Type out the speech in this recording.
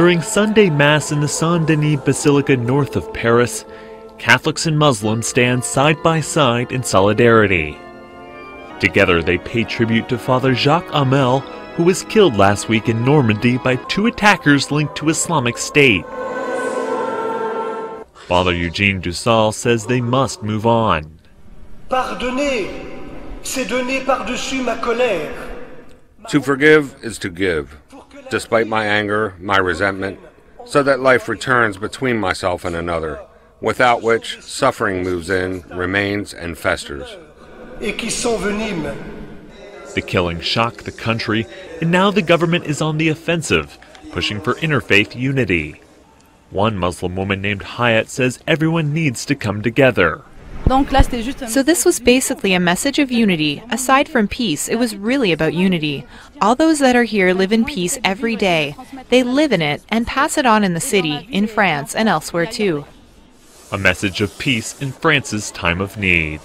During Sunday Mass in the Saint Denis Basilica north of Paris, Catholics and Muslims stand side by side in solidarity. Together, they pay tribute to Father Jacques Hamel, who was killed last week in Normandy by two attackers linked to Islamic State. Father Eugene Dussal says they must move on. Pardonner, c'est donner par-dessus ma colère. To forgive is to give, despite my anger, my resentment, so that life returns between myself and another, without which suffering moves in, remains, and festers. Et qui s'envenime. The killing shocked the country, and now the government is on the offensive, pushing for interfaith unity. One Muslim woman named Hayat says everyone needs to come together. So this was basically a message of unity. Aside from peace, it was really about unity. All those that are here live in peace every day. They live in it and pass it on in the city, in France, and elsewhere too. A message of peace in France's time of need.